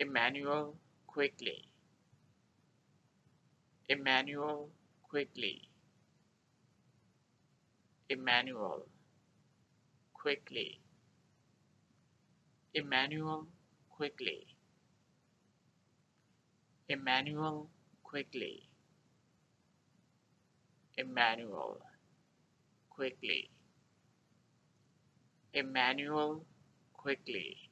Emmanuel quickly. Emmanuel quickly. Emmanuel quickly. Emmanuel quickly. Emmanuel quickly. Emmanuel quickly. Emmanuel quickly.